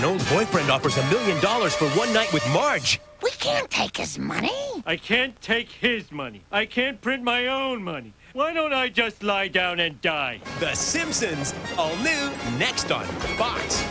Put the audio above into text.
An old boyfriend offers a million dollars for one night with Marge. We can't take his money. I can't take his money. I can't print my own money. Why don't I just lie down and die? The Simpsons, all new, next on Fox.